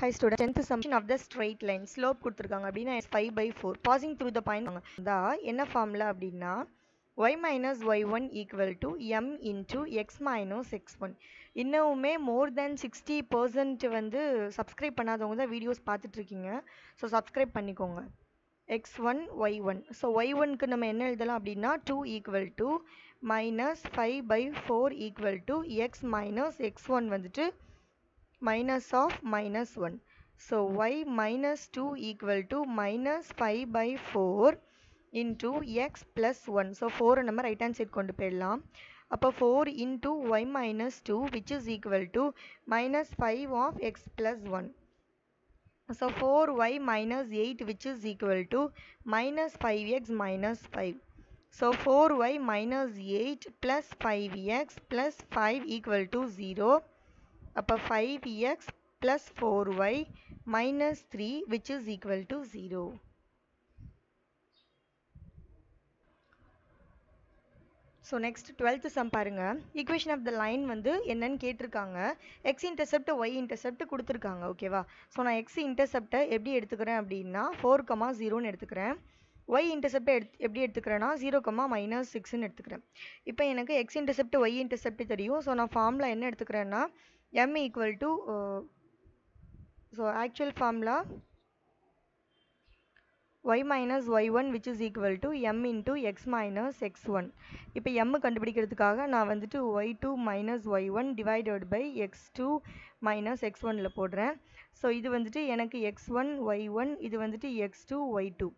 High student tenth சம்ஷன் of the straight line slope கொடுத்துருக்காங்க. அப்படின்னா five by four passing through the point தான் என்ன ஃபார்மில் அப்படின்னா y minus y one equal to m into x minus x one இன்னுமே more தென் sixty percent வந்து subscribe பண்ணாதவங்க தான் வீடியோஸ் பார்த்துட்ருக்கீங்க. ஸோ சப்ஸ்கிரைப் பண்ணிக்கோங்க. X one y one so y ஒன்க்கு நம்ம என்ன எழுதலாம் அப்படின்னா two equal to minus five by four equal to x minus x one வந்துட்டு minus of minus 1. So y minus 2 equal to minus 5 by 4 into x plus 1. So 4 நம்ம right hand side கொண்டு போயிடலாம் அப்போ 4 into y minus 2 which is equal to minus 5 of x plus 1. So 4y minus 8 which is equal to minus 5x minus 5. So 4y minus 8 plus 5x plus 5 equal to 0. அப்போ five x plus four y minus three which is equal to zero so next twelfth sum பாருங்கள் equation of the line வந்து என்னன்னு கேட்டிருக்காங்க. X intercept y intercept கொடுத்துருக்காங்க ஓகேவா so நான் X இன்டர்செப்டை எப்படி எடுத்துக்கிறேன் அப்படின்னா ஃபோர் கமா ஜீரோன்னு எடுத்துக்கிறேன். ஒய் இன்டர்செப்டை எடுத்து எப்படி எடுத்துக்கிறேன்னா ஜீரோ கமா மைனஸ் சிக்ஸ்னு எடுத்துக்கிறேன். இப்போ எனக்கு எக்ஸ் இன்டர்செப்ட் ஒய் இன்டர்செப்ட் தெரியும். ஸோ நான் ஃபார்மில் என்ன எடுத்துக்கிறேன்னா m equal to uh, so actual formula y minus y1 which is equal to m into x minus x1 இப்போ m கண்டுபிடிக்கிறதுக்காக நான் வந்துட்டு y2 minus y1 divided by x2 minus x1ல போடுறேன் so இது வந்துட்டு எனக்கு x1 y1 இது வந்துட்டு x2 y2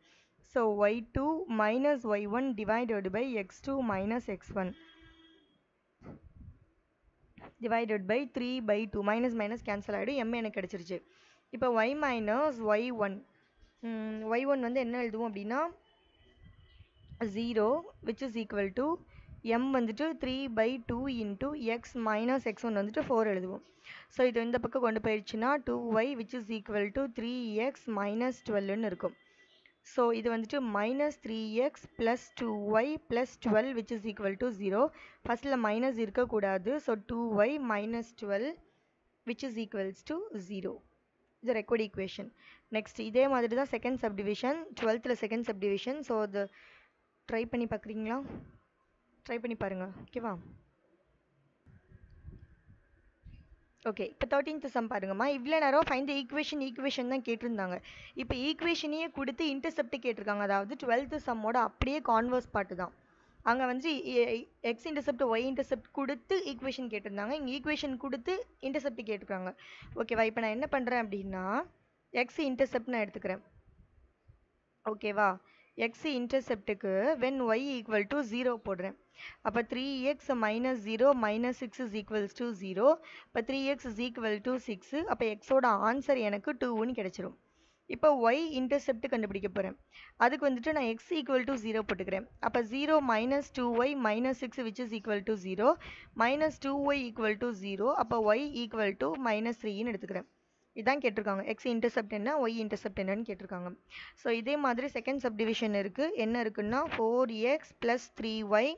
so y2 minus y1 divided by x2 minus x1 divided by three by two minus minus cancel ஆகிடும் எம் எனக்கு கிடச்சிருச்சு இப்போ y minus y one y one வந்து என்ன எழுதுவோம் அப்படின்னா zero which is equal to m வந்துட்டு three by two into x minus x one வந்துட்டு ஃபோர் எழுதுவோம் ஸோ இது இந்த பக்கம் கொண்டு போயிடுச்சுன்னா two y which is equal to three x minus டுவெல்னு இருக்கும் ஸோ இது வந்துட்டு minus three x plus two y plus twelve which is equal to zero ஃபஸ்ட்டில் மைனஸ் இருக்கக்கூடாது. So two y minus twelve which is equals to zero இது record equation next இதே மாதிரி தான் second subdivision டுவெல்த்தில் செகண்ட் சப்டிவிஷன் ஸோ அது try பண்ணி பார்க்குறீங்களா? ட்ரை பண்ணி பாருங்கள் ஓகேவா ஓகே இப்போ தேர்ட்டீன்த் சம் பாருங்கம்மா. இவ்வளோ நேரம் ஃபைன் த ஈக்குவேஷன் ஈக்குவேஷன் தான் கேட்டிருந்தாங்க. இப்போ ஈக்குவேஷனையே கொடுத்து இன்டர்செப்ட் கேட்டிருக்காங்க. அதாவது டுவெல்த்து சம்மோட அப்படியே கான்வர்ஸ் பாட்டு தான். அங்கே வந்து எக்ஸ் இன்டர்செப்ட் ஒய் இன்டர்செப்ட் கொடுத்து ஈக்குவேஷன் கேட்டிருந்தாங்க. இங்கே ஈக்குவேஷன் கொடுத்து இன்டர்செப்ட் கேட்டிருக்காங்க. ஓகேவா இப்போ நான் என்ன பண்ணுறேன் அப்படின்னா எக்ஸ் இன்டர்செப்ட் நான் எடுத்துக்கிறேன். ஓகேவா x இன்டர்செப்ட்டுக்கு when y equal to zero போடுறேன். அப்போ three x minus zero minus six is equals to zero இப்போ three x is equal to six அப்போ எக்ஸோட ஆன்சர் எனக்கு டூன்னு கிடச்சிரும். இப்போ ஒய் இன்டர்செப்ட் கண்டுபிடிக்க போகிறேன் அதுக்கு வந்துட்டு நான் எக்ஸ் ஈக்குவல் டு ஜீரோ போட்டுக்கிறேன். அப்போ zero minus two y minus six which is equal to zero minus two y equal to zero அப்போ ஒய் ஈக்குவல் டு மைனஸ் த்ரீன்னு எடுத்துக்கிறேன். இதான் கேட்டிருக்காங்க. எக்ஸ் இன்டர்செப்ட் என்ன ஒய் இன்டர்செப்ட் என்னன்னு கேட்டிருக்காங்க. ஸோ இதே மாதிரி செகண்ட் சப்டிவிஷன் இருக்குது என்ன இருக்குன்னா four x plus three y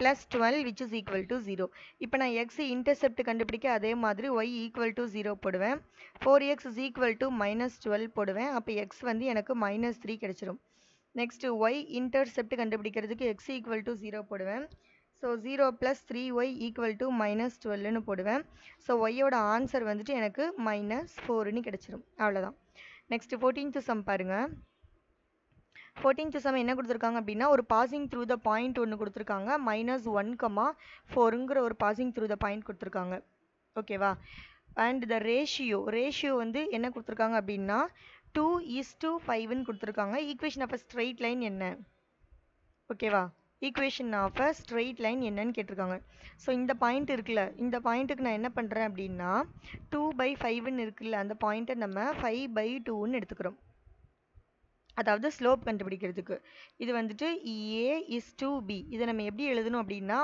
plus twelve which is equal to zero இப்போ நான் எக்ஸ் இன்டர்செப்ட் கண்டுபிடிக்க அதே மாதிரி ஒய் ஈக்குவல் டு ஜீரோ போடுவேன். Four x is equal to minus twelve போடுவேன். அப்போ எக்ஸ் வந்து எனக்கு மைனஸ் த்ரீ கிடச்சிரும். நெக்ஸ்ட்டு ஒய் இன்டர்செப்ட் கண்டுபிடிக்கிறதுக்கு எக்ஸ் ஈக்குவல் டு ஜீரோ போடுவேன். So zero plus three y equal to minus டுவெல்னு போடுவேன். ஸோ ஒய்யோட ஆன்சர் வந்துட்டு எனக்கு மைனஸ் ஃபோர்னு கிடச்சிரும். அவ்வளோதான் நெக்ஸ்ட்டு டு சம் பாருங்கள் ஃபோர்டீன்த் சம் என்ன கொடுத்துருக்காங்க அப்படின்னா ஒரு பாசிங் த்ரூ த பாயிண்ட் ஒன்று கொடுத்துருக்காங்க. மைனஸ் ஒன் கமா ஃபோருங்கிற ஒரு பாசிங் த்ரூ த பாயிண்ட் கொடுத்துருக்காங்க. ஓகேவா அண்ட் த ரேஷியோ ரேஷியோ வந்து என்ன கொடுத்துருக்காங்க அப்படின்னா டூ ஈஸ் டூ ஃபைவ்னு கொடுத்துருக்காங்க. Equation of a straight line என்ன ஓகேவா equation of a straight line என்னன்னு கேட்டிருக்காங்க. ஸோ இந்த பாயிண்ட் இருக்குல்ல இந்த பாயிண்ட்டுக்கு நான் என்ன பண்ணுறேன் அப்படின்னா டூ பை ஃபைவ்னு இருக்குல்ல அந்த பாயிண்ட்டை நம்ம ஃபைவ் பை டூன்னு எடுத்துக்கிறோம். அதாவது ஸ்லோப் கண்டுபிடிக்கிறதுக்கு. இது வந்துட்டு ஏ இஸ் டூ பி இதை நம்ம எப்படி எழுதணும் அப்படின்னா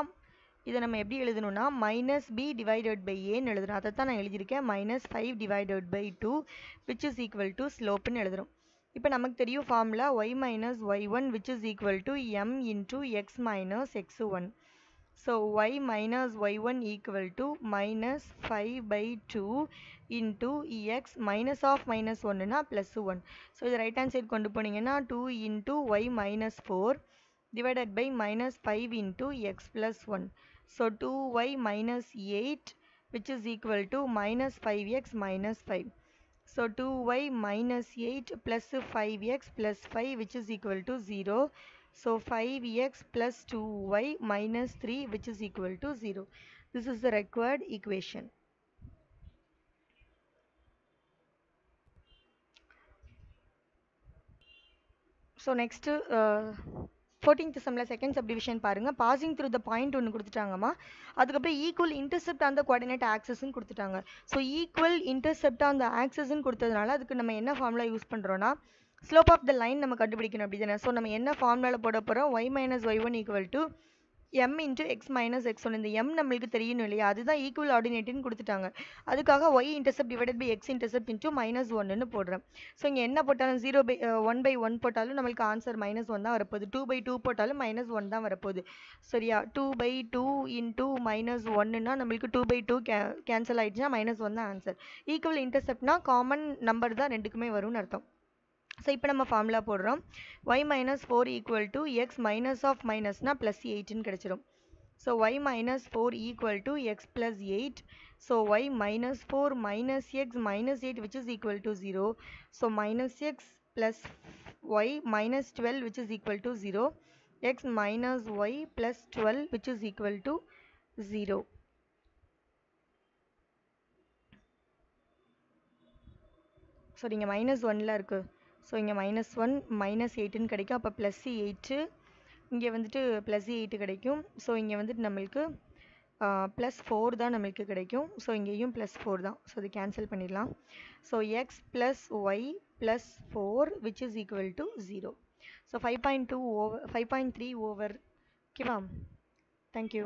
இதை நம்ம எப்படி எழுதணும்னா மைனஸ் பி டிவைடட் பை ஏன்னு எழுதணும். அதை தான் நான் எழுதியிருக்கேன். Minus five divided by two which is equal to ஸ்லோப்புன்னு எழுதுறோம் இப்போ நமக்கு தெரியும் formula Y minus Y one which is equal to M into X minus X one so Y minus Y one equal to minus five by two into X minus of minus ஒன்றுனா plus one so இது right hand side கொண்டு போனீங்கன்னா two into Y minus four divided by minus 5 into x plus 1. So 2y minus 8 which is equal to minus 5x minus 5. So 2y minus 8 plus 5x plus 5 which is equal to 0. So 5x plus 2y minus 3 which is equal to 0. This is the required equation. So next uh, fourteenth செம்மில் second subdivision பாருங்கள் passing through the point ஒன்று கொடுத்துட்டாங்கம்மா. அதுக்கப்புறம் equal intercept அந்த coordinate ஆக்சஸ்ன்னு கொடுத்துட்டாங்க. So equal intercept அந்த ஆக்சஸ்ன்னு கொடுத்ததுனால அதுக்கு நம்ம என்ன ஃபார்முலா யூஸ் பண்ணுறோன்னா ஸ்லோப் ஆஃப் த லைன் நம்ம கண்டுபிடிக்கணும் அப்படி தானே ஸோ நம்ம என்ன ஃபார்முலாவில் போட போகிறோம் y minus y one equal to m into x minus x one இந்த எம் நம்மளுக்கு தெரியணும் இல்லையா? அதுதான் ஈக்குவல் ஆர்டினேட்டுன்னு கொடுத்துட்டாங்க. அதுக்காக y intercept divided by x intercept into minus ஒன்னு போடுறேன். ஸோ இங்கே என்ன போட்டாலும் zero by one by one போட்டாலும் நம்மளுக்கு ஆன்சர் மைனஸ் ஒன் தான் வரப்போகுது. டூ பை டூ போட்டாலும் மைனஸ் ஒன் தான் வரப்போகுது. சரியா? Two by two into minus ஒன்னுனா நம்மளுக்கு two by two K cancel ஆகிடுச்சுன்னா மைனஸ் ஒன் தான் ஆன்சர் ஈக்குவல் இன்டர்செப்ட்னா காமன் நம்பர் தான் ரெண்டுக்குமே வரும்னு அர்த்தம். ஸோ இப்போ நம்ம ஃபார்முலா போடுறோம். Y minus four equal to x minus of மைனஸ்னால் plus எயிட்னு கிடச்சிரும். So y minus four equal to x plus eight so y minus four minus x minus eight which is equal to zero so minus x plus y minus twelve which is equal to zero x minus y plus twelve which is equal to zero so இங்கே minus ஒன்னில் இருக்குது so இங்கே minus one minus எயிட்டுன்னு கிடைக்கும். அப்போ plus eight இங்கே வந்துட்டு plus eight கிடைக்கும். So இங்கே வந்துட்டு நம்மளுக்கு ப்ளஸ் ஃபோர் தான் நம்மளுக்கு கிடைக்கும். ஸோ இங்கேயும் ப்ளஸ் ஃபோர் தான். ஸோ இது கேன்சல் பண்ணிடலாம். So x plus y plus four which is equal to zero so five point two over five point three over ஓகேவா தேங்க்யூ